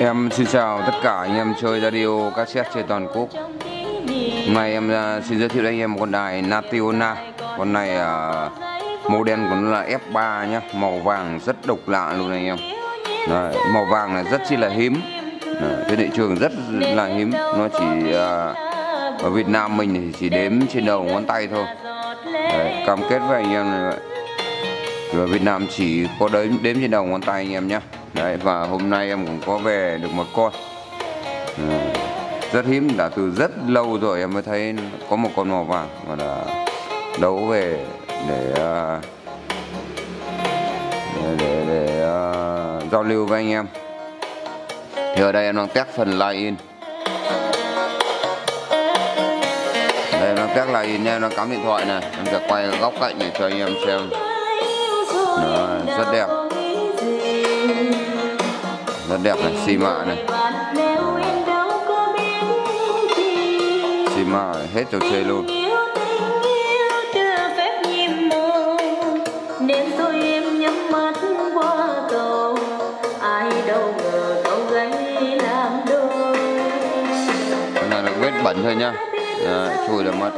Em xin chào tất cả anh em chơi radio cassette trên toàn quốc. Hôm nay em à, xin giới thiệu với anh em một con đài Nationa. Con này uh, màu đen của nó là F3 nhá. Màu vàng rất độc lạ luôn anh em. Đấy, Màu vàng này rất chi là hiếm. Đấy, Trên thị trường rất là hiếm. Nó chỉ uh, ở Việt Nam mình thì chỉ đếm trên đầu ngón tay thôi. Đấy, Cam kết với anh em này vậy rồi Việt Nam chỉ có đếm đếm trên đầu ngón tay anh em nhé. Đấy và hôm nay em cũng có về được một con. À, Rất hiếm đã từ rất lâu rồi em mới thấy có một con màu vàng Mà đã đấu về để uh, để, để, để uh, giao lưu với anh em. Thì ở đây em đang test phần line in Đây em đang test line in nha, em đang cắm điện thoại này. Em sẽ quay góc cạnh để cho anh em xem. Đó, rất đẹp. Rất đẹp này xi mạ này. Xi mạ hết trò chơi luôn. Nên tôi em nhắm mắt qua cầu. Ai đâu ngờ cậu gái làm đôi. Cái này là vết bẩn thôi nhá à, chui được mất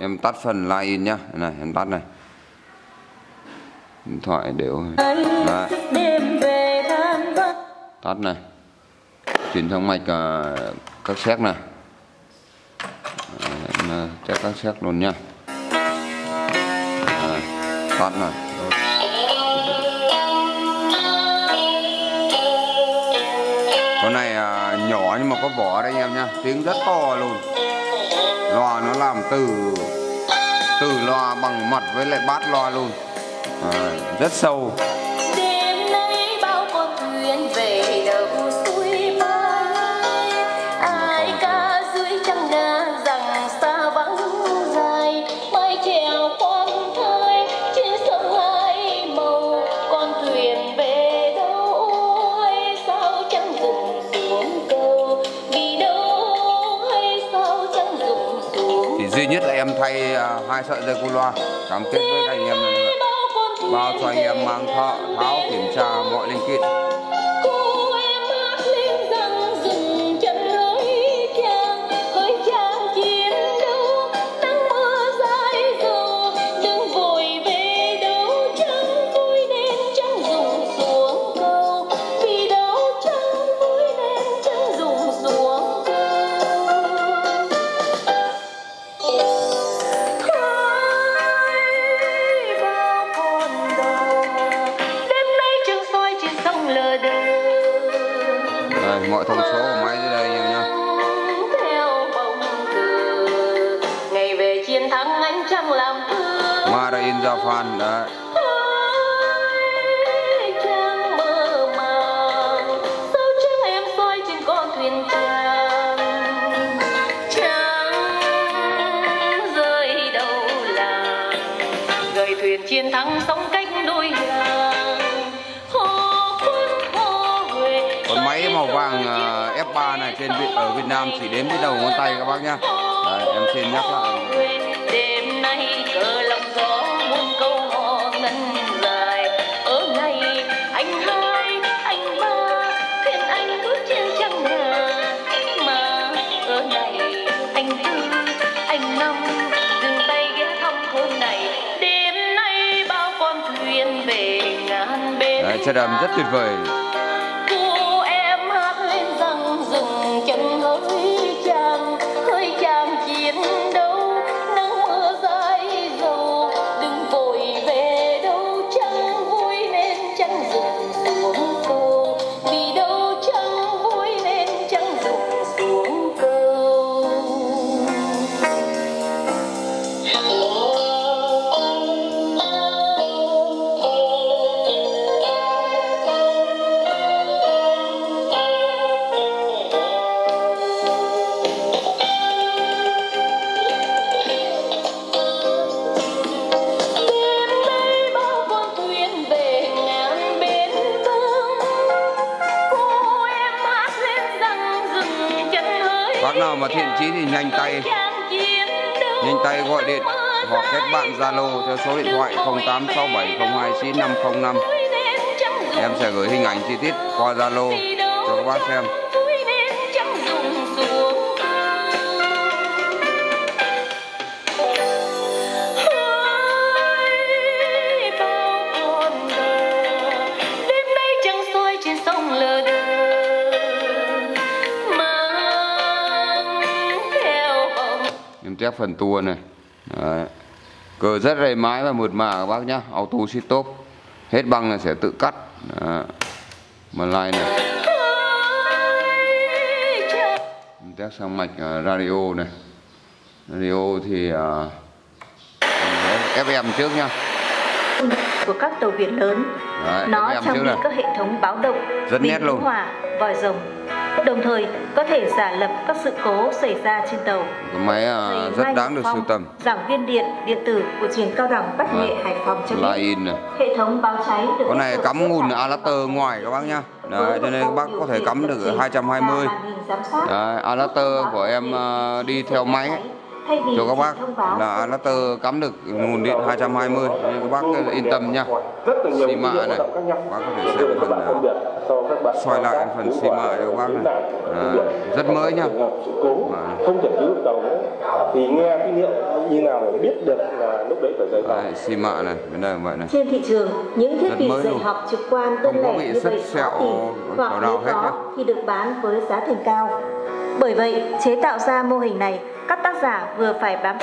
em tắt phần line in nhá. Này em tắt này. Điện thoại đều Đấy. tắt này. Chuyển sang mạch uh, các xét này. Đấy, uh, test các xét luôn nhá. Đấy, tắt này. Con này à, nhỏ nhưng mà có vỏ đây anh em nhá. Tiếng rất to luôn loa nó làm từ từ loa bằng mặt với lại bát loa luôn. À, rất sâu. Duy nhất là em thay à, hai sợi dây cu loa. Cam kết với các anh em là bao cho anh em mang thợ tháo, kiểm tra mọi linh kiện. Đây, mọi thông số của máy dưới đây anh em nhá. Ngày về chiến thắng anh chẳng làm thơ Marine Japan đấy. Thuyền chiến thắng sóng cách đôi hàng vàng à, F3 này trên ở Việt Nam chỉ đếm trên đầu ngón tay các bác nhá. Đấy, em xin nhắc lại. Đêm nay cờ lòng gió muôn câu hò ngân dài. Ở ngày anh hai anh ba thuyền anh bước trên trăng ngà. Mà ở ngày anh tư anh năm dừng tay ghé thăm thôn này. Đêm nay bao con thuyền về ngàn bên đấy, chất âm rất tuyệt vời bác nào mà thiện chí thì nhanh tay. Nhanh tay gọi điện, hoặc kết bạn Zalo theo số điện thoại 0867029505 em sẽ gửi hình ảnh chi tiết qua Zalo cho các bác xem. Test phần tua này Đấy. cờ rất rầy mái và mượt mà các bác nhá auto sit top hết băng là sẽ tự cắt Đấy. mà line này test sang mạch uh, radio này radio thì uh, FM trước nhá của các tàu biển lớn. Đấy, Nó trang bị các hệ thống báo động, Rất nét luôn. vòi rồng. Đồng thời có thể giả lập các sự cố xảy ra trên tàu. máy uh, rất Mai đáng được sưu tầm. Giảng viên điện điện tử của trường cao đẳng Bách Nghệ Hải Phòng cho biết in này. hệ thống báo cháy được con này cắm nguồn adapter ngoài các bác nhá. Đấy cho nên các bác có thể cắm được ở 220 và màn hình giám sát. Đấy, adapter của em ờ, đi theo máy. ấy. Cho các bác. là adapter cắm được nguồn điện 220 nên các bác yên tâm nhiều xi mạ cái này. nhau. Bác có thể xem các phần các bạn xoay lại phần xi mạ cho các bác này. À, rất mới À. không thể cứu được tàu thì nghe tín hiệu như nào để biết được là lúc đấy phải rời tàu. Xi mạ này bên đây vậy này. Trên thị trường, những thiết bị dạy học trực quan đơn lẻ như vậy khó tìm hoặc nếu có thì được bán với giá thành cao. Bởi vậy, chế tạo ra mô hình này, các tác giả vừa phải bám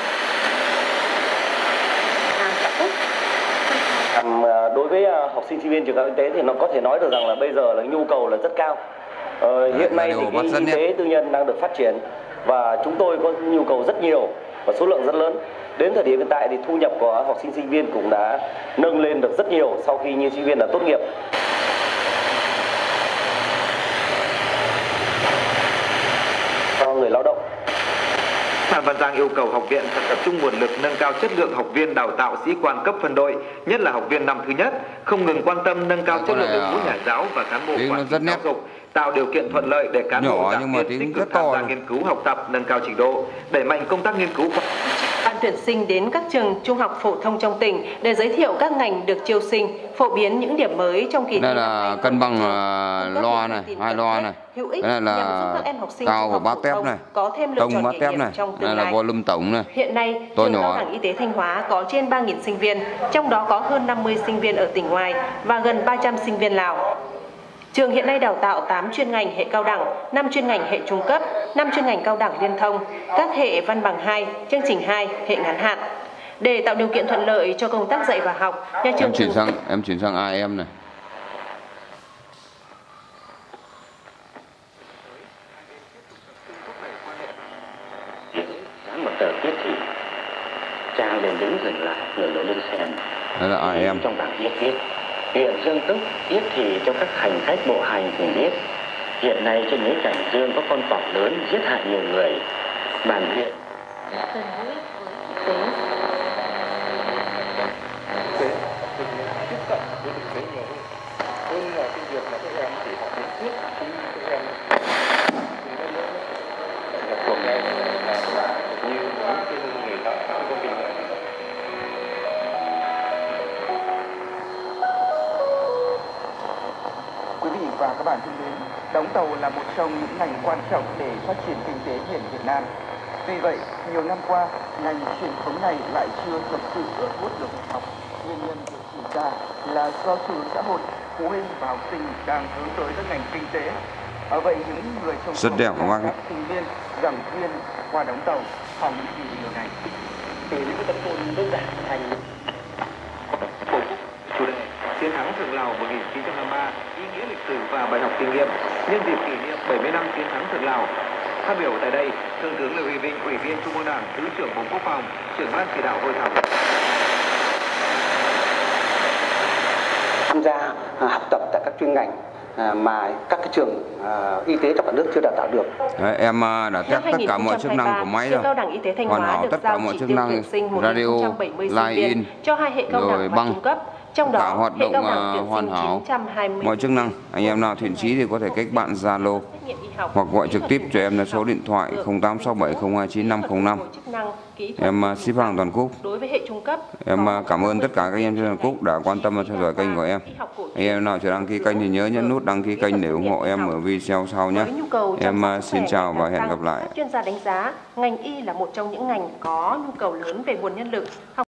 à, đối với à, học sinh sinh viên trường cao y tế thì nó có thể nói được rằng là bây giờ là nhu cầu là rất cao. Ờ, hiện nay thì cái y tế tư nhân đang được phát triển và chúng tôi có nhu cầu rất nhiều và số lượng rất lớn. Đến thời điểm hiện tại thì thu nhập của học sinh sinh viên cũng đã nâng lên được rất nhiều sau khi như sinh viên đã tốt nghiệp cho người lao động Phan Văn Giang yêu cầu học viện cần tập trung nguồn lực nâng cao chất lượng học viên đào tạo sĩ quan cấp phân đội, nhất là học viên năm thứ nhất, không ngừng quan tâm nâng cao chất lượng đội ngũ nhà giáo và cán bộ quản lý giáo dục, tạo điều kiện thuận lợi để cán bộ giảng viên tích cực tham gia nghiên cứu học tập, nâng cao trình độ, đẩy mạnh công tác nghiên cứu khoa Ban tuyển sinh đến các trường trung học phổ thông trong tỉnh để giới thiệu các ngành được chiêu sinh, phổ biến những điểm mới trong kỳ thi đây là cân bằng à, loa này hai loa này hữu ích giúp là cao của phổ tép này có thêm lựa chọn nghề tép này đây là volume tổng này Hiện nay, trường nhỏ. đẳng y tế Thanh Hóa có trên 3.000 sinh viên, trong đó có hơn 50 sinh viên ở tỉnh ngoài và gần 300 sinh viên Lào. Trường hiện nay đào tạo 8 chuyên ngành hệ cao đẳng, 5 chuyên ngành hệ trung cấp, 5 chuyên ngành cao đẳng liên thông, các hệ văn bằng 2, chương trình 2, hệ ngắn hạn. Để tạo điều kiện thuận lợi cho công tác dạy và học, nhà trường em chuyển sang em chuyển sang AM này? Dán một tờ tiết thì trang lên đứng dừng lại người đội lên xem. Đây là AM trong bảng viết viết hiện dương túc yết thì cho các hành khách bộ hành cùng biết. Hiện nay trên núi cảnh dương có con cọp lớn giết hại nhiều người. Bản huyện gần gũi với thực tế. tiếp cận với thực tế nhiều hơn. Hơn là cái việc mà các em chỉ học lý thuyết chứ các em bạn thân mến, đóng tàu là một trong những ngành quan trọng để phát triển kinh tế biển Việt Nam. Tuy vậy, nhiều năm qua, ngành truyền thống này lại chưa thực sự ước hút được học. Nguyên nhân được chỉ ra là do xu hướng xã hội, phụ huynh và học sinh đang hướng tới các ngành kinh tế. ở vậy những người trồng Rất đẹp các bác sinh viên, giảng viên qua đóng tàu, họ nghĩ gì điều này? từ những tấm tôn đơn giản thành chủ đề Chiến thắng Thượng Lào 1953, ý nghĩa lịch sử và bài học kinh nghiệm nhân dịp kỷ niệm 70 năm chiến thắng Thượng Lào. Phát biểu tại đây, Thượng tướng Lê Huy Vịnh, Ủy viên Trung ương Đảng, Thứ trưởng Bộ Quốc phòng, trưởng ban chỉ đạo hội thảo tham gia à, học tập tại các chuyên ngành à, mà các cái trường à, y tế trong cả nước chưa đào tạo được. Đấy, em à, đã test tất cả mọi chức năng của máy trường rồi cao đẳng y tế Thanh hoàn Hóa hảo được tất cả giao mọi chức năng tuyển sinh radio 1.170 sinh line viên in cho hai hệ cao đẳng và băng trung cấp Trong đó, hoạt động tuyển hoàn hảo. 920 mọi chức năng anh em nào thiện chí thì có thể kết bạn Zalo hoặc gọi trực tiếp cho em là số điện thoại được. 0867029505 chức năng, kỹ thuật em à, ship hàng toàn quốc. Em à, cảm ơn tất cả các em trên toàn quốc đã quan tâm và theo dõi kênh của em. Anh em nào chưa đăng ký kênh thì nhớ nhấn nút đăng ký kênh để ủng hộ em ở video sau nhé. Em xin chào và hẹn gặp lại. chuyên gia đánh giá, ngành y là một trong những ngành có nhu cầu lớn về nguồn nhân lực.